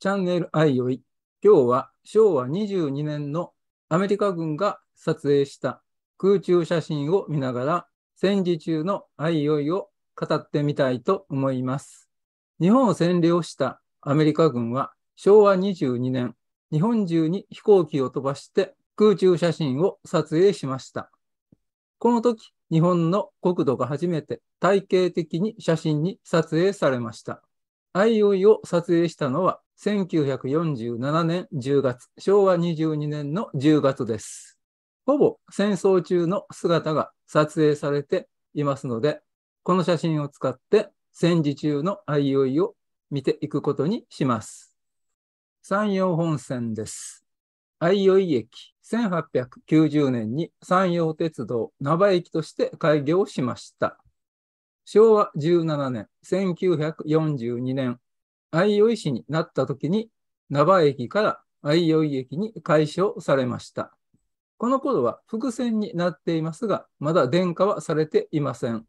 チャンネルアイオイ。今日は昭和22年のアメリカ軍が撮影した空中写真を見ながら戦時中のアイオイを語ってみたいと思います。日本を占領したアメリカ軍は昭和22年、日本中に飛行機を飛ばして空中写真を撮影しました。この時、日本の国土が初めて体系的に写真に撮影されました。アイオイを撮影したのは1947年10月、昭和22年の10月です。ほぼ戦争中の姿が撮影されていますので、この写真を使って戦時中のアイオイを見ていくことにします。山陽本線です。相生駅、1890年に山陽鉄道名場駅として開業しました。昭和17年、1942年、相生市になった時に、名場駅から相生駅に改称されました。この頃は伏線になっていますが、まだ電化はされていません。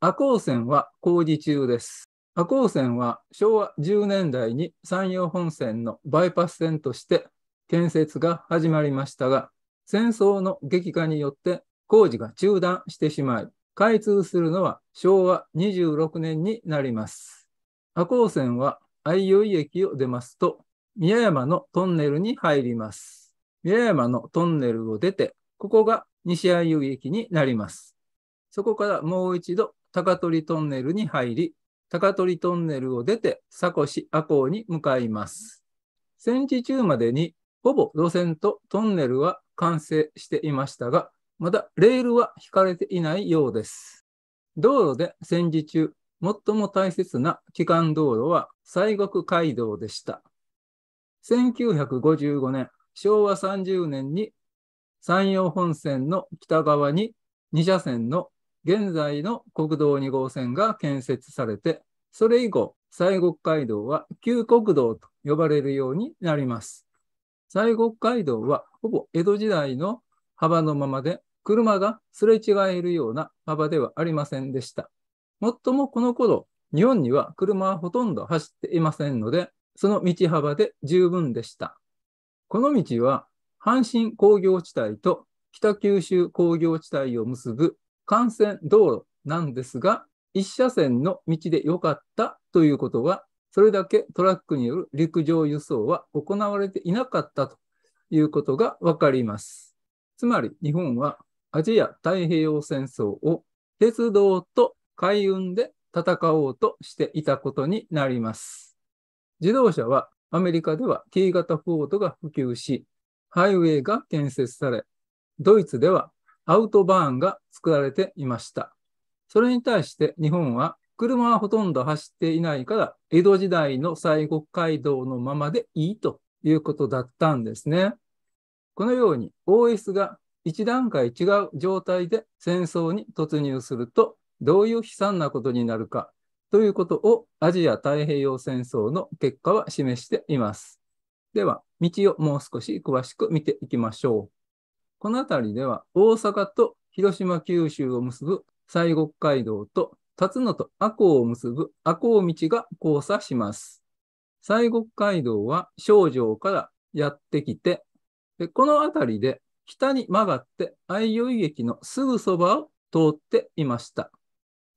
赤光線は工事中です。赤光線は昭和10年代に山陽本線のバイパス線として建設が始まりましたが、戦争の激化によって工事が中断してしまい、開通するのは昭和26年になります。赤光線は相生駅を出ますと、宮山のトンネルに入ります。宮山のトンネルを出て、ここが西相生駅になります。そこからもう一度高取トンネルに入り、高取トンネルを出て、佐古市赤港に向かいます。戦時中までにほぼ路線とトンネルは完成していましたが、まだレールは引かれていないようです。道路で戦時中、最も大切な基幹道路は西国街道でした。1955年、昭和30年に山陽本線の北側に2車線の現在の国道2号線が建設されて、それ以後、西国街道は旧国道と呼ばれるようになります。西国街道はほぼ江戸時代の幅のままで、車がすれ違えるような幅ではありませんでした。もっともこの頃、日本には車はほとんど走っていませんので、その道幅で十分でした。この道は阪神工業地帯と北九州工業地帯を結ぶ幹線道路なんですが、一車線の道でよかったということはそれだけトラックによる陸上輸送は行われていなかったということがわかります。つまり日本はアジア太平洋戦争を鉄道と海運で戦おうとしていたことになります。自動車はアメリカでは T 型フォードが普及し、ハイウェイが建設され、ドイツではアウトバーンが作られていました。それに対して日本は車はほとんど走っていないから、江戸時代の西国街道のままでいいということだったんですね。このように OS が一段階違う状態で戦争に突入すると、どういう悲惨なことになるかということをアジア太平洋戦争の結果は示しています。では、道をもう少し詳しく見ていきましょう。この辺りでは大阪と広島九州を結ぶ西国街道と辰野と赤穂を結ぶ赤穂道が交差します。西国街道は少城からやってきて、でこの辺りで北に曲がって相生駅のすぐそばを通っていました。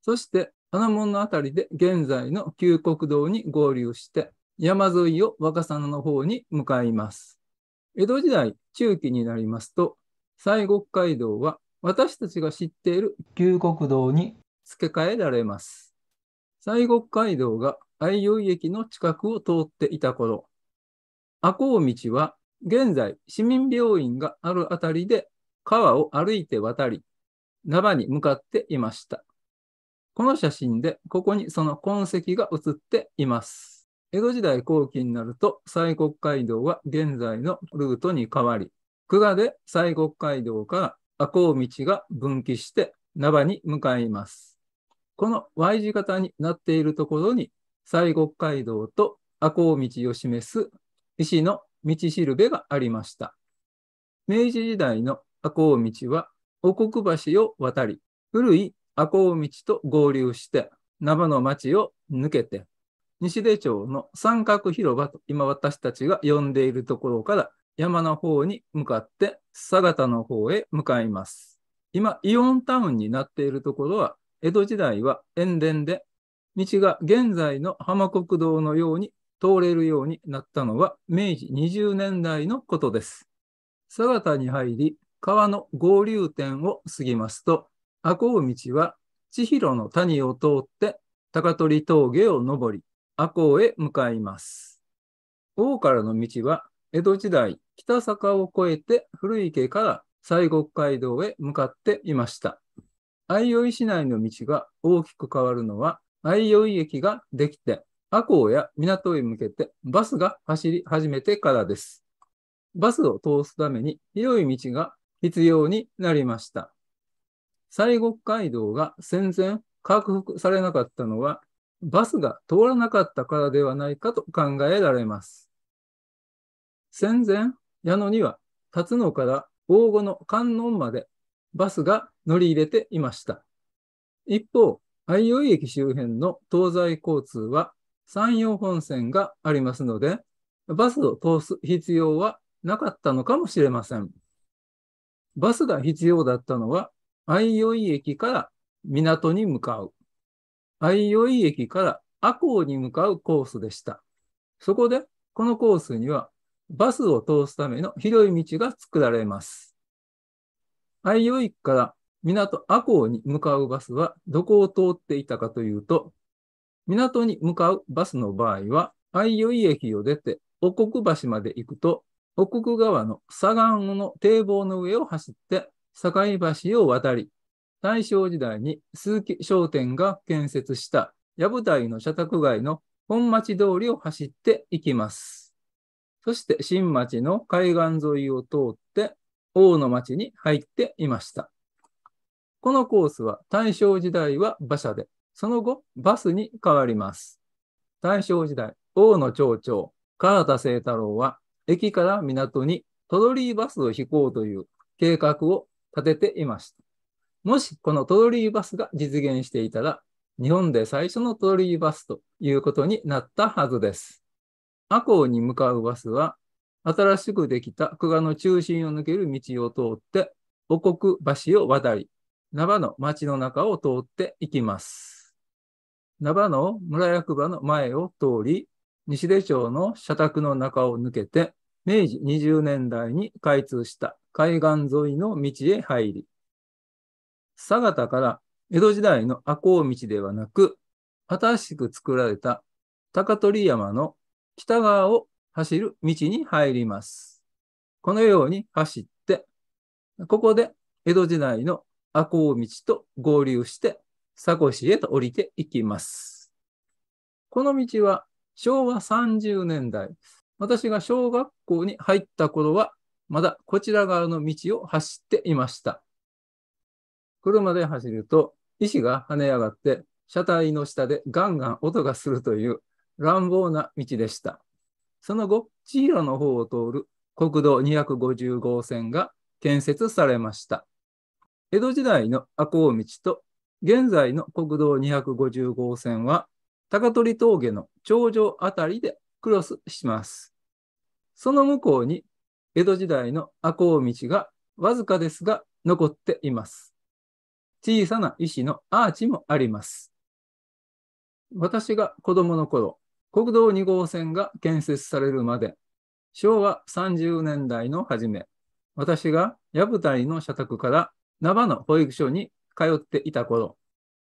そして穴門の辺りで現在の旧国道に合流して山沿いを若狭の方に向かいます。江戸時代中期になりますと、西国街道は私たちが知っている旧国道に付け替えられます。西国街道が相生駅の近くを通っていた頃、赤穂道は現在市民病院があるあたりで川を歩いて渡り、縄に向かっていました。この写真でここにその痕跡が写っています。江戸時代後期になると西国街道は現在のルートに変わり、久我で西国街道から赤穂道が分岐して縄に向かいます。この Y 字型になっているところに、西国街道と赤穂道を示す石の道しるべがありました。明治時代の赤穂道は、王国橋を渡り、古い赤穂道と合流して、生の町を抜けて、西出町の三角広場と今私たちが呼んでいるところから山の方に向かって佐賀の方へ向かいます。今、イオンタウンになっているところは、江戸時代は塩田で、道が現在の浜国道のように通れるようになったのは明治20年代のことです。佐賀に入り、川の合流点を過ぎますと、赤穂道は千尋の谷を通って高取峠を登り、赤穂へ向かいます。大からの道は江戸時代北坂を越えて古池から西国街道へ向かっていました。相生市内の道が大きく変わるのは、相生駅ができて、赤穂や港へ向けてバスが走り始めてからです。バスを通すために広い道が必要になりました。西国街道が戦前確服されなかったのは、バスが通らなかったからではないかと考えられます。戦前、矢野には、辰野から大後の観音までバスが乗り入れていました。一方、相生駅周辺の東西交通は山陽本線がありますので、バスを通す必要はなかったのかもしれません。バスが必要だったのは、相生駅から港に向かう。相生駅から赤穂に向かうコースでした。そこで、このコースにはバスを通すための広い道が作られます。相生駅から港赤穂に向かうバスはどこを通っていたかというと、港に向かうバスの場合は、相生駅を出て、お国橋まで行くと、お国川の左岸の堤防の上を走って、境橋を渡り、大正時代に鈴木商店が建設した藪台の社宅街の本町通りを走っていきます。そして新町の海岸沿いを通って大野町に入っていました。このコースは大正時代は馬車で、その後バスに変わります。大正時代、大野町長、唐田清太郎は駅から港にトロリーバスを引こうという計画を立てていました。もしこのトロリーバスが実現していたら、日本で最初のトロリーバスということになったはずです。赤穂に向かうバスは、新しくできた久我の中心を抜ける道を通って、お国橋を渡り、長の町の中を通っていきます。長の村役場の前を通り、西出町の社宅の中を抜けて、明治20年代に開通した海岸沿いの道へ入り、佐賀から江戸時代の赤穂道ではなく、新しく作られた高取山の北側を走る道に入ります。このように走って、ここで江戸時代の赤穂道と合流して、佐古市へと降りていきます。この道は昭和30年代、私が小学校に入った頃は、まだこちら側の道を走っていました。車で走ると石が跳ね上がって車体の下でガンガン音がするという乱暴な道でした。その後、千尋の方を通る国道250号線が建設されました。江戸時代の赤穂道と現在の国道250号線は高取峠の頂上あたりでクロスします。その向こうに江戸時代の赤穂道がわずかですが残っています。小さな石のアーチもあります。私が子供の頃、国道2号線が建設されるまで、昭和30年代の初め、私が藪谷の社宅から生の保育所に通っていた頃、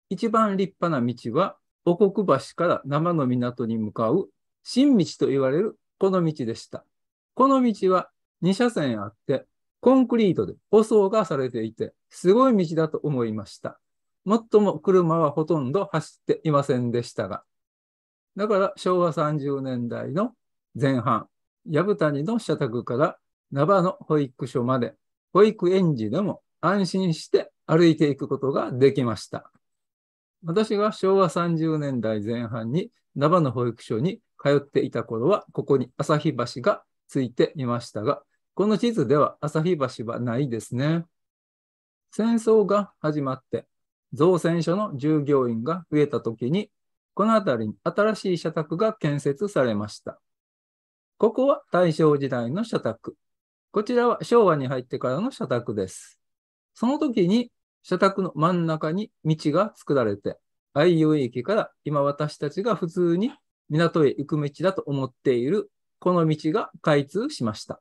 一番立派な道は、お国橋から生の港に向かう新道と言われるこの道でした。この道は2車線あって、コンクリートで舗装がされていて、すごい道だと思いました。もっとも車はほとんど走っていませんでしたが。だから昭和30年代の前半、藪谷の社宅から長の保育所まで、保育園児でも安心して歩いていくことができました。私が昭和30年代前半に長野保育所に通っていた頃は、ここに旭橋がついていましたが、この地図では旭橋はないですね。戦争が始まって、造船所の従業員が増えた時に、この辺りに新しい社宅が建設されました。ここは大正時代の社宅。こちらは昭和に入ってからの社宅です。その時に社宅の真ん中に道が作られて、愛遊駅から今私たちが普通に港へ行く道だと思っているこの道が開通しました。